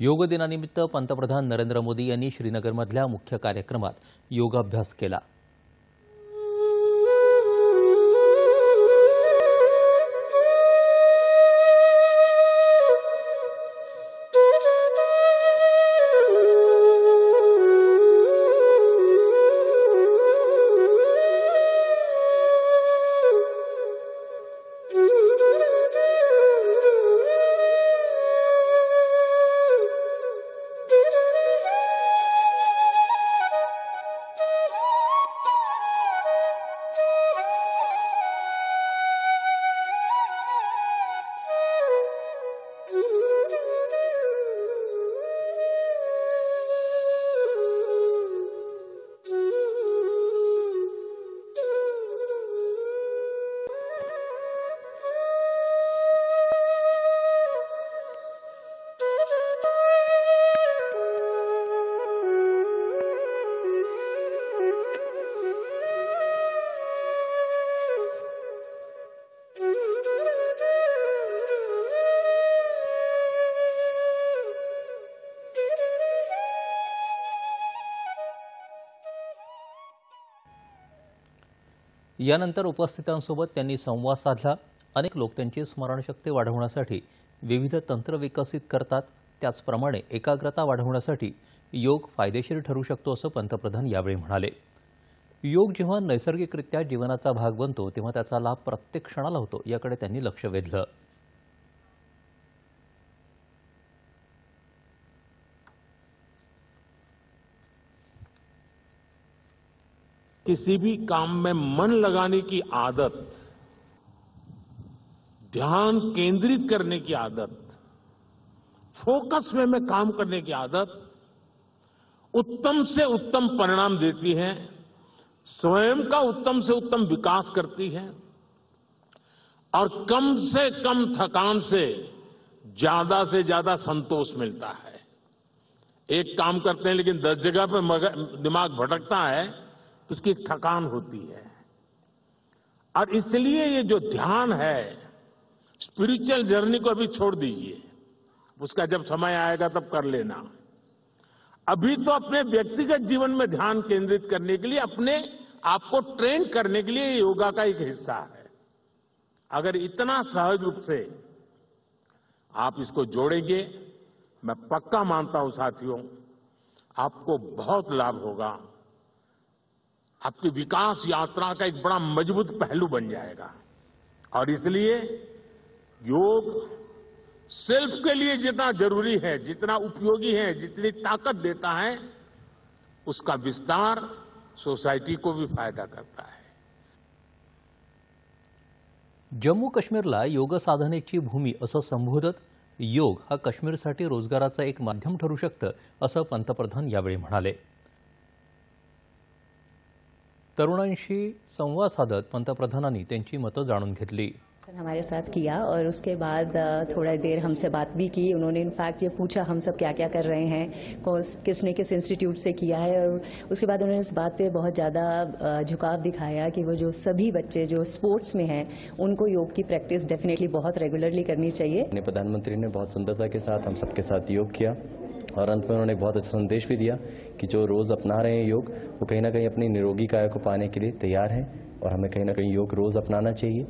योग दिनानिमित्त पंतप्रधान नरेंद्र मोदी यांनी श्रीनगरमधल्या मुख्य कार्यक्रमात योगाभ्यास केला. यानंतर उपस्थितांसोबत त्यांनी संवाद साधला. अनेक लोक त्यांची स्मरणशक्ती वाढवण्यासाठी विविध तंत्र विकसित करतात. त्याचप्रमाणे एकाग्रता वाढवण्यासाठी योग फायदेशीर ठरू शकतो असं पंतप्रधान यावेळी म्हणाले. योग जेव्हा नैसर्गिकरित्या जीवनाचा भाग बनतो तेव्हा त्याचा लाभ प्रत्येक क्षणाला होतो याकडे त्यांनी लक्ष वेधलं. किसी भी काम में मन लगाने की आदत, ध्यान केंद्रित करने की आदत, फोकस में में काम करने की आदत, उत्तम से उत्तम परिणाम देती है, स्वयं का उत्तम से उत्तम विकास करती है, और कम से कम थकान से ज़्यादा से ज़्यादा संतोष मिलता है। एक काम करते हैं, लेकिन दस जगह पर दिमाग भटकता है उसकी एक थकान होती है। और इसलिए ये जो ध्यान है स्पिरिचुअल जर्नी को अभी छोड़ दीजिए। उसका जब समय आएगा तब कर लेना। अभी तो अपने व्यक्तिगत जीवन में ध्यान केंद्रित करने के लिए, अपने आप को ट्रेन करने के लिए योगा का एक हिस्सा है। अगर इतना सहज रूप से आप इसको जोड़ेंगे, मैं पक्का मानता हूँ साथियों, आपको बहुत लाभ होगा। आपकी विकास यात्रा का एक बड़ा मज़बूत पहलू बन जाएगा। और इसलिए योग सेल्फ के लिए जितना ज़रूरी है, जितना उपयोगी है, जितनी ताकत देता है, उसका विस्तार सोसाइटी को भी फ़ायदा करता है। जम्मू काश्मीरला योग साधनेची भूमी असं संबोधत योग हा काश्मीरसाठी रोजगाराचं एक माध्यम ठरू शकतं, असं पंतप्रधान तरुणांशी संवाद साधत पंतप्रधानांनी त्यांची मतं जाणून घेतली. सर हमारे साथ किया और उसके बाद थोड़ा देर हमसे बात भी की। उन्होंने इनफैक्ट ये पूछा हम सब क्या क्या कर रहे हैं किसने किस इंस्टीट्यूट से किया है और उसके बाद उन्होंने इस बात पे बहुत ज़्यादा झुकाव दिखाया कि वो जो सभी बच्चे जो स्पोर्ट्स में हैं, उनको योग की प्रैक्टिस डेफिनेटली बहुत रेगुलरली करनी चाहिए। प्रधानमंत्री ने बहुत सुंदरता के साथ हम सबके साथ योग किया और अंत में उन्होंने बहुत अच्छा संदेश भी दिया कि जो रोज़ अपना रहे हैं योग, वो कहीं ना कहीं अपनी निरोगी काया को पाने के लिए तैयार हैं और हमें कहीं ना कहीं योग रोज़ अपनाना चाहिए।